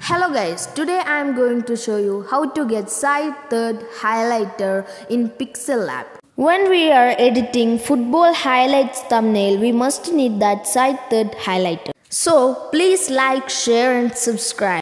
Hello guys, today I am going to show you how to get side third highlighter in Pixel Lab. When we are editing football highlights thumbnail, we must need that side third highlighter. So please like, share and subscribe.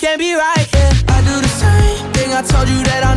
Can't be right. Yeah. I do the same thing I told you that I